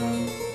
Música